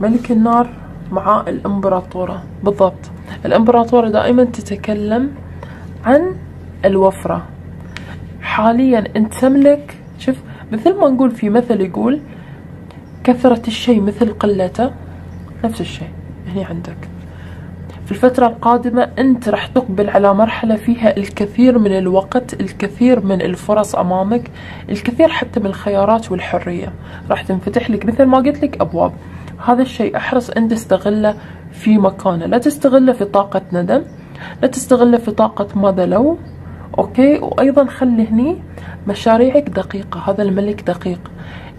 ملك النار مع الإمبراطورة بالضبط. الإمبراطورة دائما تتكلم عن الوفرة. حاليا أنت تملك شوف مثل ما نقول في مثل يقول كثرة الشيء مثل قلته نفس الشيء هني عندك. في الفترة القادمة أنت راح تقبل على مرحلة فيها الكثير من الوقت الكثير من الفرص أمامك الكثير حتى من الخيارات والحرية. راح تنفتح لك مثل ما قلت لك أبواب. هذا الشيء أحرص أن تستغله في مكانه. لا تستغله في طاقة ندم لا تستغله في طاقة ماذا لو أوكي؟ وأيضا خلي هني مشاريعك دقيقة هذا الملك دقيق.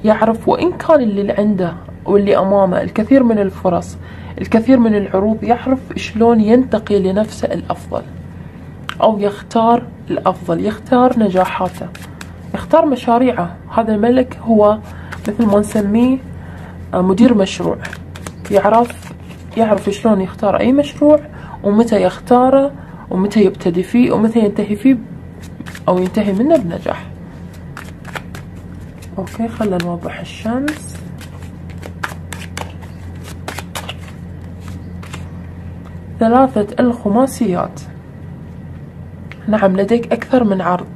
يعرف وإن كان اللي عنده واللي أمامه الكثير من الفرص الكثير من العروض يعرف شلون ينتقي لنفسه الأفضل. أو يختار الأفضل يختار نجاحاته. يختار مشاريعه. هذا الملك هو مثل ما نسميه مدير مشروع. يعرف يعرف شلون يختار أي مشروع ومتى يختاره ومتى يبتدي فيه ومتى ينتهي فيه أو ينتهي منه بنجاح. أوكي خلنا نوضح الشمس. ثلاثة الخماسيات. نعم لديك أكثر من عرض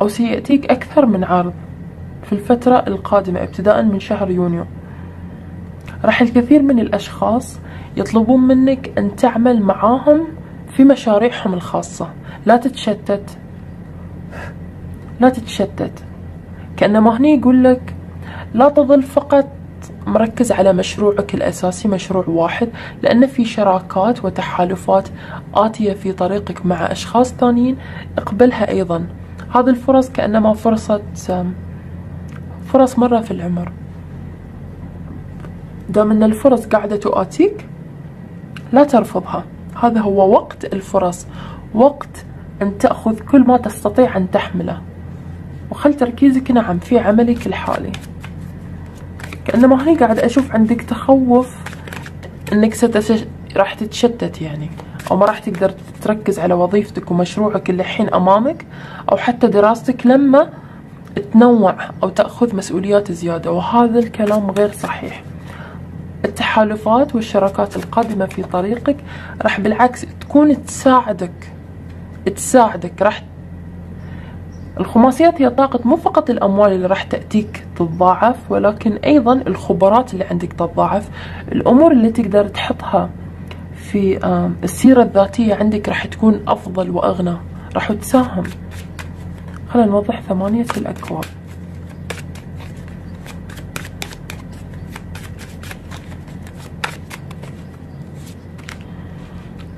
أو سيأتيك أكثر من عرض. في الفترة القادمة ابتداء من شهر يونيو. راح الكثير من الأشخاص يطلبون منك أن تعمل معاهم في مشاريعهم الخاصة. لا تتشتت. لا تتشتت. كأنما هني يقول لك لا تظل فقط مركز على مشروعك الأساسي مشروع واحد لأن في شراكات وتحالفات آتية في طريقك مع أشخاص ثانيين اقبلها أيضا. هذه الفرص كأنما فرصة فرص مرة في العمر. دام أن الفرص قاعدة تؤاتيك لا ترفضها. هذا هو وقت الفرص. وقت أن تأخذ كل ما تستطيع أن تحمله. وخل تركيزك نعم في عملك الحالي. كأنما هني قاعد أشوف عندك تخوف أنك ستش... راح تتشتت يعني. أو ما راح تقدر تركز على وظيفتك ومشروعك اللي الحين أمامك. أو حتى دراستك لما تنوع أو تأخذ مسؤوليات زيادة وهذا الكلام غير صحيح. التحالفات والشراكات القادمة في طريقك راح بالعكس تكون تساعدك تساعدك. راح الخماسيات هي طاقة مو فقط الأموال اللي راح تأتيك تتضاعف ولكن أيضا الخبرات اللي عندك تتضاعف. الأمور اللي تقدر تحطها في السيرة الذاتية عندك راح تكون أفضل وأغنى. راح تساهم. خلينا نوضح ثمانية الأكواب.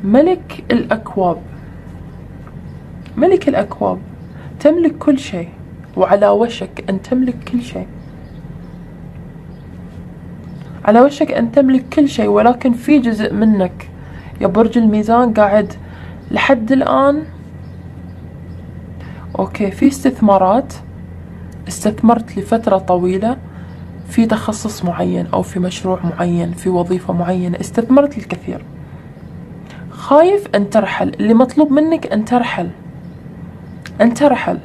ملك الأكواب. ملك الأكواب تملك كل شيء وعلى وشك أن تملك كل شيء. على وشك أن تملك كل شيء ولكن في جزء منك. يا برج الميزان قاعد لحد الآن أوكي في استثمارات استثمرت لفترة طويلة في تخصص معين أو في مشروع معين في وظيفة معينة استثمرت الكثير خايف أن ترحل اللي مطلوب منك أن ترحل أن ترحل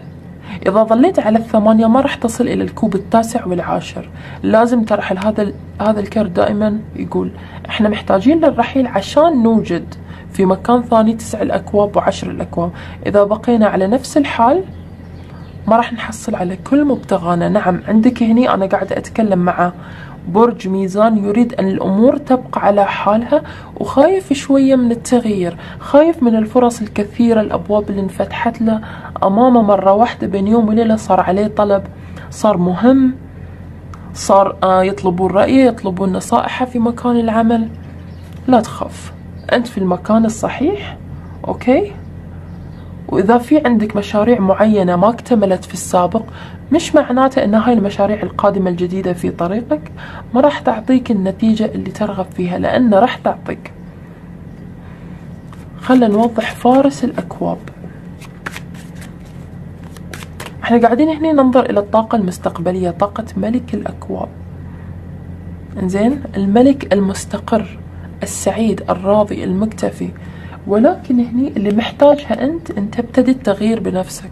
إذا ظليت على الثمانية ما راح تصل إلى الكوب التاسع والعاشر. لازم ترحل. هذا هذا الكرت دائما يقول إحنا محتاجين للرحيل عشان نوجد. في مكان ثاني تسع الأكواب وعشر الأكواب. إذا بقينا على نفس الحال ما راح نحصل على كل مبتغانا. نعم عندك هني أنا قاعدة أتكلم مع برج ميزان يريد أن الأمور تبقى على حالها وخايف شوية من التغيير. خايف من الفرص الكثيرة الأبواب اللي انفتحت له أمامه مرة واحدة بين يوم وليلة. صار عليه طلب صار مهم صار آه يطلبون رأيه يطلبون نصائحه في مكان العمل. لا تخاف. أنت في المكان الصحيح أوكي؟ وإذا في عندك مشاريع معينة ما اكتملت في السابق مش معناته أن هاي المشاريع القادمة الجديدة في طريقك ما راح تعطيك النتيجة اللي ترغب فيها لأن راح تعطيك. خلنا نوضح فارس الأكواب. إحنا قاعدين هنا ننظر إلى الطاقة المستقبلية طاقة ملك الأكواب. زين الملك المستقر. السعيد الراضي المكتفي. ولكن هني اللي محتاجها أنت أن تبتدي التغيير بنفسك.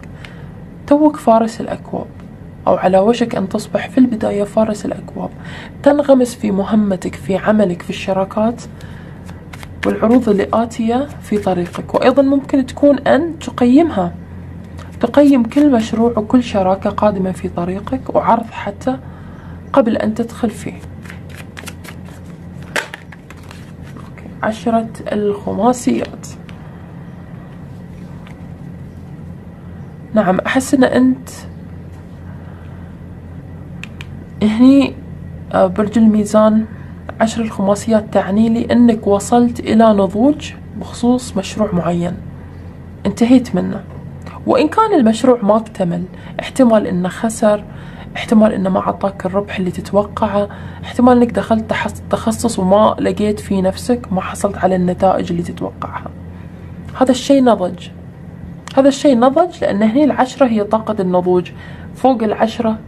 توك فارس الأكواب أو على وشك أن تصبح في البداية فارس الأكواب. تنغمس في مهمتك في عملك في الشراكات والعروض اللي آتية في طريقك. وأيضا ممكن تكون أن تقيمها. تقيم كل مشروع وكل شراكة قادمة في طريقك وعرض حتى قبل أن تدخل فيه. عشرة الخماسيات. نعم أحس أن أنت هني آه، برج الميزان. عشر الخماسيات تعني لي أنك وصلت إلى نضوج بخصوص مشروع معين. انتهيت منه. وإن كان المشروع ما اكتمل احتمال إنه خسر احتمال إنه ما عطاك الربح اللي تتوقعه. احتمال إنك دخلت تخصص وما لقيت فيه نفسك ما حصلت على النتائج اللي تتوقعها. هذا الشيء نضج. هذا الشيء نضج لأن هني العشرة هي طاقة النضوج. فوق العشرة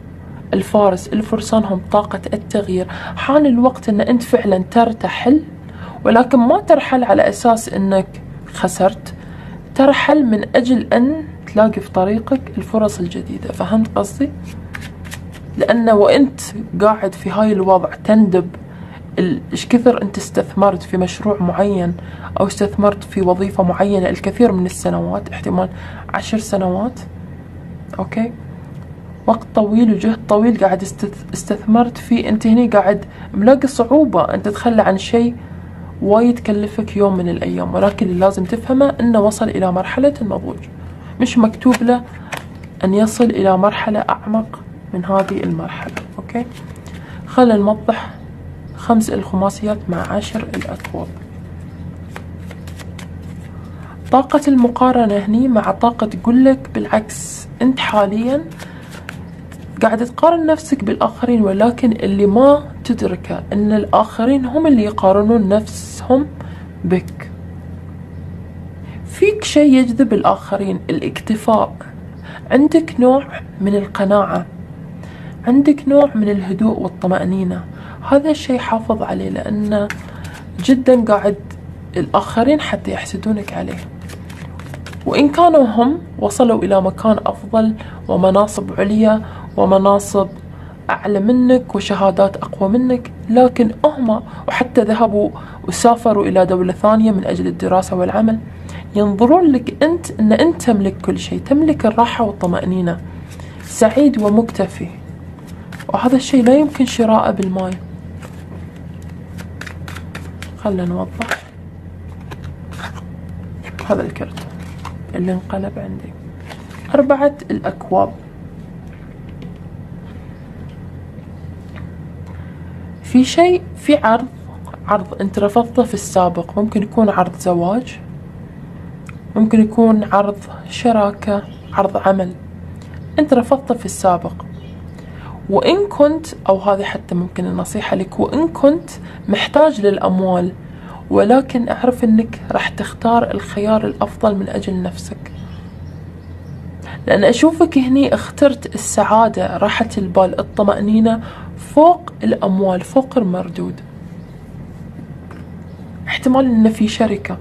الفارس الفرسان هم طاقة التغيير. حان الوقت أن أنت فعلا ترتحل ولكن ما ترحل على أساس أنك خسرت. ترحل من أجل أن تلاقي في طريقك الفرص الجديدة. فهمت قصدي؟ لأن وأنت قاعد في هاي الوضع تندب إيش كثر إنت استثمرت في مشروع معين أو استثمرت في وظيفة معينة الكثير من السنوات احتمال عشر سنوات. أوكي؟ وقت طويل وجهد طويل قاعد استثمرت فيه. إنت هنا قاعد ملاقي صعوبة انت تتخلى عن شيء وايد كلفك يوم من الأيام ولكن اللي لازم تفهمه إنه وصل إلى مرحلة النضوج. مش مكتوب له أن يصل إلى مرحلة أعمق من هذه المرحلة أوكي؟ خلينا نوضح خمس الخماسيات مع عشر الأكواب طاقة المقارنة هني مع طاقة تقولك بالعكس أنت حاليا قاعد تقارن نفسك بالآخرين ولكن اللي ما تدركه أن الآخرين هم اللي يقارنون نفسهم بك. فيك شيء يجذب الآخرين؟ الاكتفاء. عندك نوع من القناعة. عندك نوع من الهدوء والطمأنينة. هذا الشيء حافظ عليه لأنه جدا قاعد الآخرين حتى يحسدونك عليه. وإن كانوا هم وصلوا إلى مكان أفضل ومناصب عليا ومناصب أعلى منك وشهادات أقوى منك لكن هم وحتى ذهبوا وسافروا إلى دولة ثانية من أجل الدراسة والعمل ينظرون لك أنت أن أنت تملك كل شيء تملك الراحة والطمأنينة. سعيد ومكتفي. وهذا الشيء لا يمكن شراءه بالماي خلنا نوضح. هذا الكرت اللي انقلب عندي. أربعة الأكواب. في شيء في عرض عرض انت رفضته في السابق. ممكن يكون عرض زواج. ممكن يكون عرض شراكة عرض عمل. انت رفضته في السابق. وإن كنت أو هذه حتى ممكن النصيحة لك وإن كنت محتاج للأموال ولكن أعرف أنك راح تختار الخيار الأفضل من أجل نفسك. لأن أشوفك هني اخترت السعادة راحة البال الطمأنينة فوق الأموال فوق المردود. احتمال أن في شركة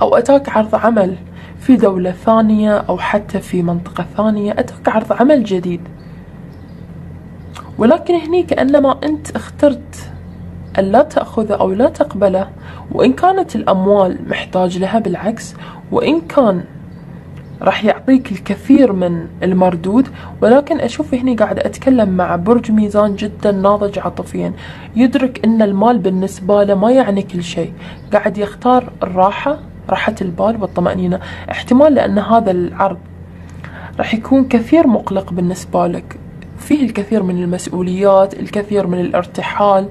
أو أتاك عرض عمل في دولة ثانية أو حتى في منطقة ثانية أتاك عرض عمل جديد. ولكن هني كأنما أنت اخترت أن لا تأخذه أو لا تقبله وإن كانت الأموال محتاج لها بالعكس وإن كان راح يعطيك الكثير من المردود. ولكن أشوف هني قاعد أتكلم مع برج ميزان جدا ناضج عاطفيا يدرك أن المال بالنسبة له ما يعني كل شيء. قاعد يختار الراحة راحة البال والطمأنينة احتمال لأن هذا العرض راح يكون كثير مقلق بالنسبة لك. فيه الكثير من المسؤوليات الكثير من الارتحال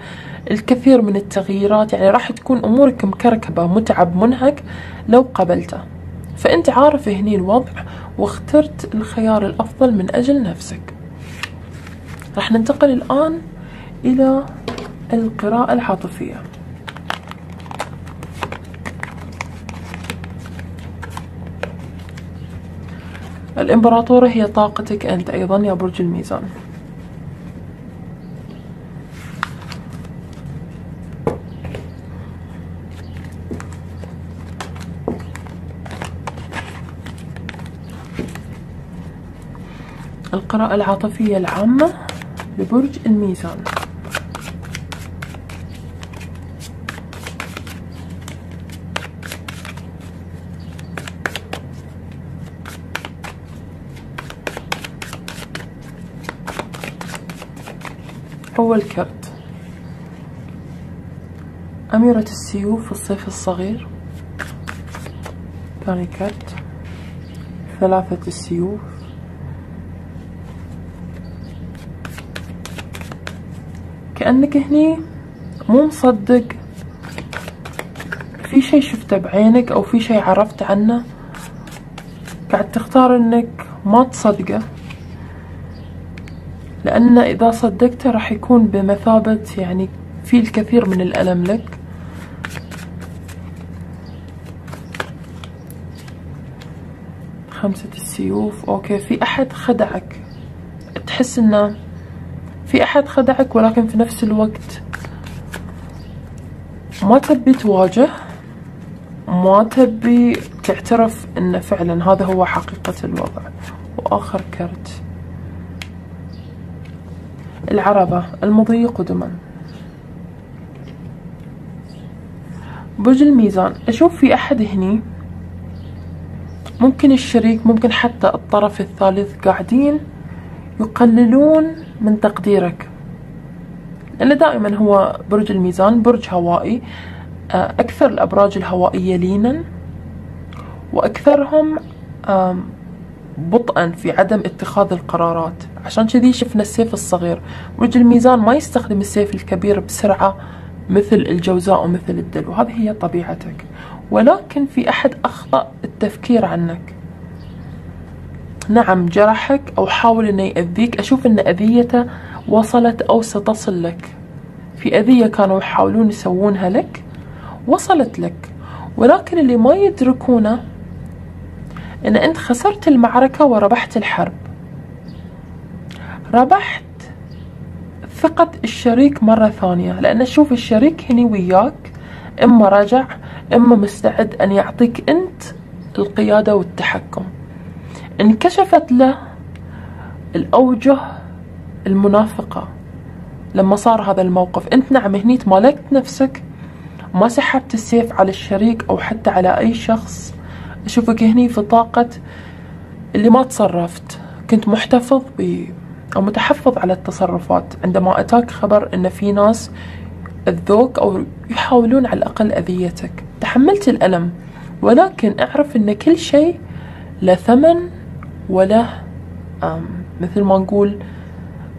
الكثير من التغييرات. يعني راح تكون أمورك مكركبة متعب منهك لو قبلته. فأنت عارف هني الوضع واخترت الخيار الأفضل من أجل نفسك. راح ننتقل الآن إلى القراءة العاطفية. الإمبراطورة هي طاقتك أنت أيضا يا برج الميزان. القراءة العاطفية العامة لبرج الميزان. أول كرت. أميرة السيوف الصيف الصغير. ثاني كرت. ثلاثة السيوف. كأنك هني مو مصدق. في شي شفته بعينك أو في شي عرفت عنه؟ قاعد تختار إنك ما تصدقه. لأن إذا صدقته راح يكون بمثابة يعني في الكثير من الألم لك. خمسة السيوف. أوكي في أحد خدعك. تحس إنه في أحد خدعك ولكن في نفس الوقت ما تبي تواجه ما تبي تعترف إنه فعلا هذا هو حقيقة الوضع. وآخر كرت. العربة المضي قدما برج الميزان أشوف في أحد هني. ممكن الشريك ممكن حتى الطرف الثالث قاعدين يقللون من تقديرك. لأن دائما هو برج الميزان برج هوائي. أكثر الأبراج الهوائية لينا وأكثرهم بطئا في عدم اتخاذ القرارات. عشان كذي شفنا السيف الصغير. برج الميزان ما يستخدم السيف الكبير بسرعة مثل الجوزاء ومثل الدلو هذه هي طبيعتك. ولكن في أحد أخطأ التفكير عنك. نعم جرحك أو حاول أنه يأذيك. أشوف أن أذيته وصلت أو ستصل لك. في أذية كانوا يحاولون يسوونها لك وصلت لك. ولكن اللي ما يدركونه أن أنت خسرت المعركة وربحت الحرب. ربحت ثقة الشريك مرة ثانية لأن شوف الشريك هني وياك إما رجع إما مستعد أن يعطيك أنت القيادة والتحكم. انكشفت له الأوجه المنافقة لما صار هذا الموقف. أنت نعم هني تمالكت نفسك ما سحبت السيف على الشريك أو حتى على أي شخص. أشوفك هني في طاقة اللي ما تصرفت. كنت محتفظ ب أو متحفظ على التصرفات. عندما أتاك خبر أن في ناس الذوق أو يحاولون على الأقل أذيتك. تحملت الألم ولكن أعرف أن كل شيء له ثمن وله مثل ما نقول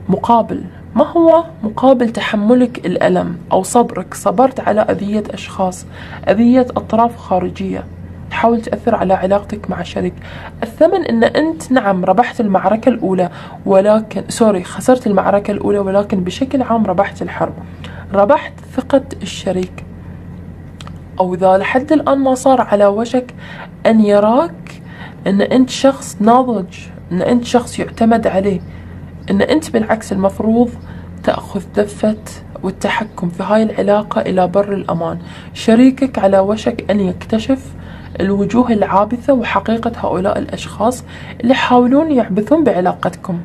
مقابل. ما هو مقابل تحملك الألم أو صبرك؟ صبرت على أذية أشخاص أذية أطراف خارجية. تحاول تأثر على علاقتك مع الشريك الثمن إن أنت نعم ربحت المعركة الأولى ولكن سوري خسرت المعركة الأولى ولكن بشكل عام ربحت الحرب. ربحت ثقة الشريك. أو إذا لحد الآن ما صار على وشك أن يراك إن أنت شخص ناضج إن أنت شخص يعتمد عليه إن أنت بالعكس المفروض تأخذ دفة والتحكم في هاي العلاقة إلى بر الأمان. شريكك على وشك أن يكتشف الوجوه العابثة وحقيقة هؤلاء الأشخاص اللي يحاولون يعبثون بعلاقتكم.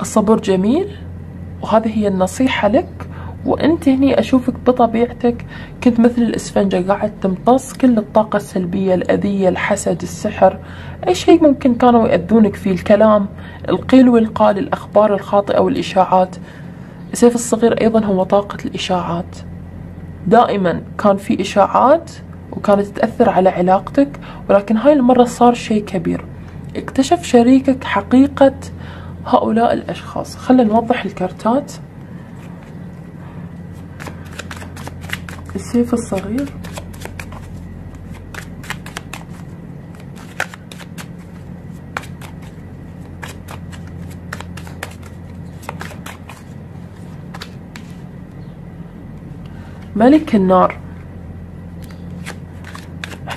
الصبر جميل وهذه هي النصيحة لك وأنت هني أشوفك بطبيعتك. كنت مثل الإسفنجة قاعد تمتص كل الطاقة السلبية الأذية الحسد السحر. أي شيء ممكن كانوا يأذونك فيه الكلام القيل والقال الأخبار الخاطئة والإشاعات. السيف الصغير أيضا هو طاقة الإشاعات. دائما كان في إشاعات وكانت تأثر على علاقتك ولكن هاي المرة صار شيء كبير. اكتشف شريكك حقيقة هؤلاء الأشخاص. خلينا نوضح الكارتات. السيف الصغير. ملك النار.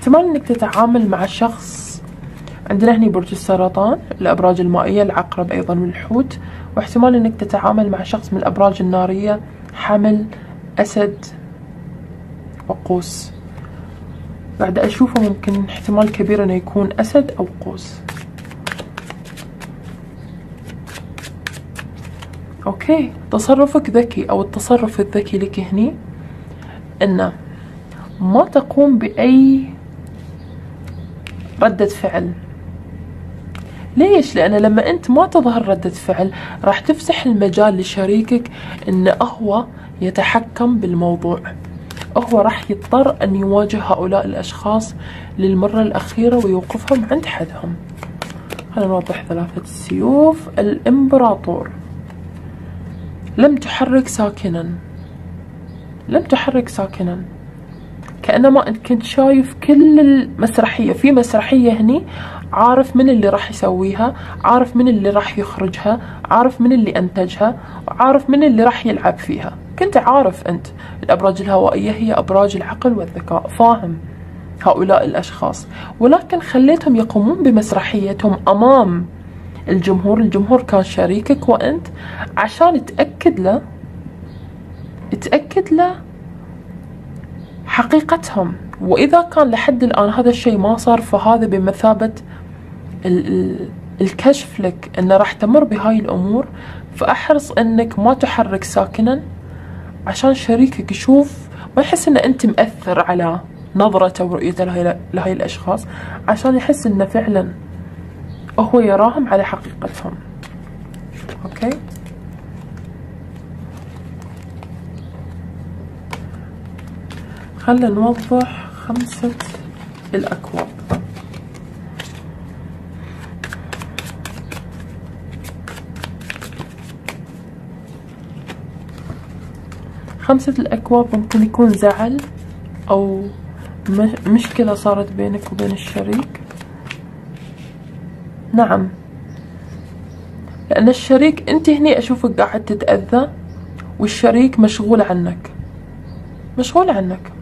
احتمال إنك تتعامل مع شخص عندنا هني برج السرطان الأبراج المائية العقرب أيضا من الحوت واحتمال إنك تتعامل مع شخص من الأبراج النارية حمل أسد وقوس. بعد أشوفه ممكن احتمال كبير إنه يكون أسد أو قوس. أوكي تصرفك ذكي أو التصرف الذكي لك هني إنه ما تقوم بأي ردة فعل. ليش؟ لأن لما أنت ما تظهر ردة فعل راح تفسح المجال لشريكك أنه هو يتحكم بالموضوع. هو راح يضطر أن يواجه هؤلاء الأشخاص للمرة الأخيرة ويوقفهم عند حدهم. خلينا نوضح ثلاثة السيوف الإمبراطور. لم تحرك ساكنا. لم تحرك ساكنا. كأنما أنت كنت شايف كل المسرحية. في مسرحية هني عارف من اللي راح يسويها عارف من اللي راح يخرجها عارف من اللي أنتجها وعارف من اللي راح يلعب فيها. كنت عارف أنت الأبراج الهوائية هي أبراج العقل والذكاء فاهم هؤلاء الأشخاص. ولكن خليتهم يقومون بمسرحيتهم أمام الجمهور. الجمهور كان شريكك وأنت عشان تأكد له تأكد له حقيقتهم. وإذا كان لحد الآن هذا الشيء ما صار فهذا بمثابة الكشف لك أنه راح تمر بهاي الأمور. فأحرص أنك ما تحرك ساكنا عشان شريكك يشوف. ما يحس أن أنت مأثر على نظرته ورؤيته لهي الأشخاص عشان يحس أنه فعلا هو يراهم على حقيقتهم. أوكي؟ خلنا نوضح خمسة الأكواب. خمسة الأكواب ممكن يكون زعل أو مشكلة صارت بينك وبين الشريك. نعم. لأن الشريك أنت هني أشوفك قاعد تتأذى والشريك مشغول عنك. مشغول عنك.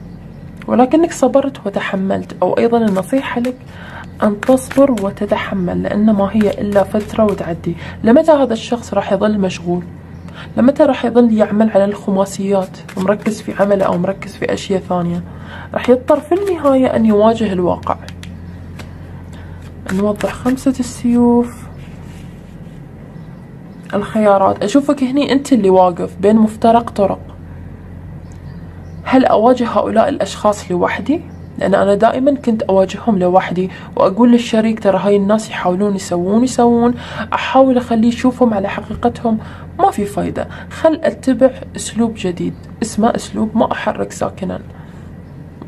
ولكنك صبرت وتحملت. أو أيضا النصيحة لك أن تصبر وتتحمل لأن ما هي إلا فترة وتعدي. لمتى هذا الشخص راح يظل مشغول؟ لمتى راح يظل يعمل على الخماسيات ومركز في عمله أو مركز في أشياء ثانية؟ راح يضطر في النهاية أن يواجه الواقع. نوضح خمسة السيوف. الخيارات. أشوفك هني أنت اللي واقف بين مفترق طرق. هل أواجه هؤلاء الأشخاص لوحدي؟ لأن أنا دائما كنت أواجههم لوحدي وأقول للشريك ترى هاي الناس يحاولون يسوون يسوون أحاول أخليه يشوفهم على حقيقتهم ما في فايدة خل أتبع أسلوب جديد. اسمه أسلوب ما أحرك ساكنا.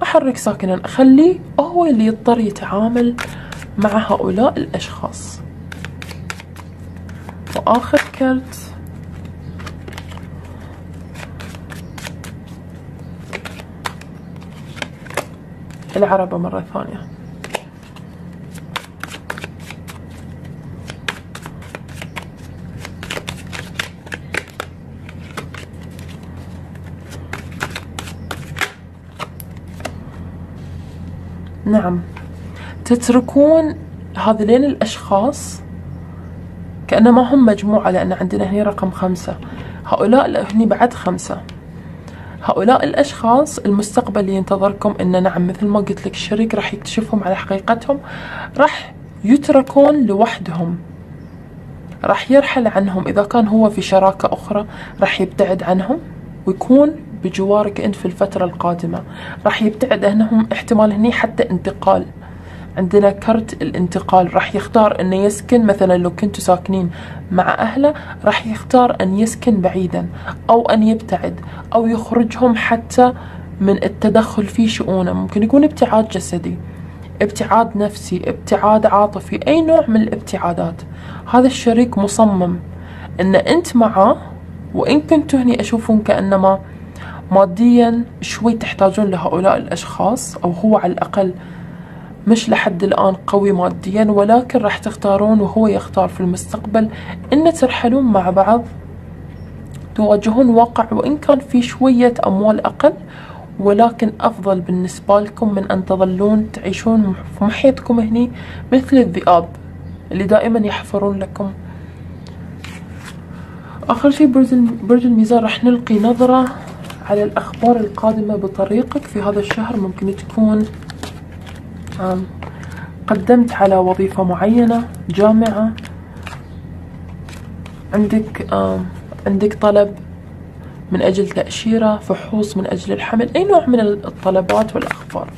أحرك ساكنا أخليه هو اللي يضطر يتعامل مع هؤلاء الأشخاص. وآخر كرت العربة مرة ثانية. نعم. تتركون هذين الأشخاص كأنما هم مجموعة لأن عندنا هنا رقم خمسة. هؤلاء هني بعد خمسة. هؤلاء الأشخاص المستقبل ينتظركم إن نعم مثل ما قلت لك الشريك راح يكتشفهم على حقيقتهم راح يتركون لوحدهم راح يرحل عنهم. إذا كان هو في شراكة أخرى راح يبتعد عنهم ويكون بجوارك أنت في الفترة القادمة. راح يبتعد عنهم احتمال هني حتى انتقال. عندنا كرت الانتقال. راح يختار انه يسكن مثلا لو كنتوا ساكنين مع أهله راح يختار أن يسكن بعيدا أو أن يبتعد أو يخرجهم حتى من التدخل في شؤونه. ممكن يكون ابتعاد جسدي ابتعاد نفسي ابتعاد عاطفي أي نوع من الابتعادات. هذا الشريك مصمم أن أنت معاه وإن كنتوا هني اشوفهم كأنما ماديا شوي تحتاجون لهؤلاء الأشخاص أو هو على الأقل مش لحد الآن قوي ماديا ولكن راح تختارون وهو يختار في المستقبل إن ترحلون مع بعض. تواجهون واقع وإن كان في شوية أموال أقل ولكن أفضل بالنسبة لكم من أن تظلون تعيشون في محيطكم هني مثل الذئاب اللي دائما يحفرون لكم. آخر شيء برج الميزان. راح نلقي نظرة على الأخبار القادمة بطريقك في هذا الشهر. ممكن تكون قدمت على وظيفة معينة جامعة. عندك عندك طلب من أجل تأشيرة فحوص من أجل الحمل أي نوع من الطلبات والأخبار.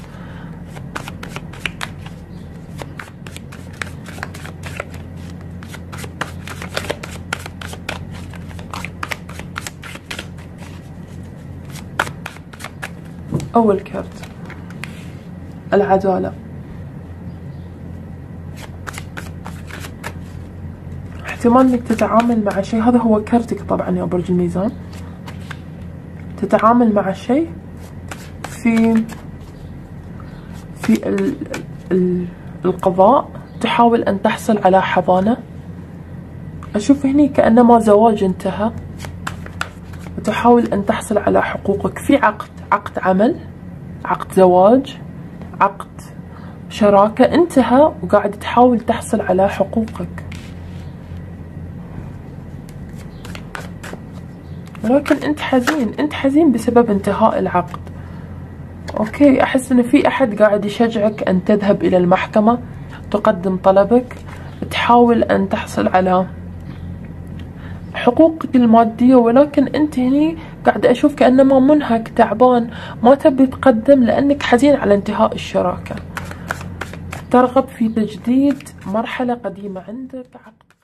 أول كرت العدالة. احتمال إنك تتعامل مع شيء. هذا هو كرتك طبعا يا برج الميزان. تتعامل مع شيء في في ال ال القضاء. تحاول أن تحصل على حضانة. أشوف هني كأنما زواج انتهى. وتحاول أن تحصل على حقوقك. في عقد عقد عمل عقد زواج عقد شراكة. انتهى وقاعد تحاول تحصل على حقوقك. ولكن أنت حزين أنت حزين بسبب انتهاء العقد. أوكي أحس ان في أحد قاعد يشجعك أن تذهب إلى المحكمة تقدم طلبك تحاول أن تحصل على حقوقك المادية ولكن أنت هني قاعدة أشوف كأنما منهك تعبان ما تبي تقدم لأنك حزين على انتهاء الشراكة. ترغب في تجديد مرحلة قديمة عندك عقد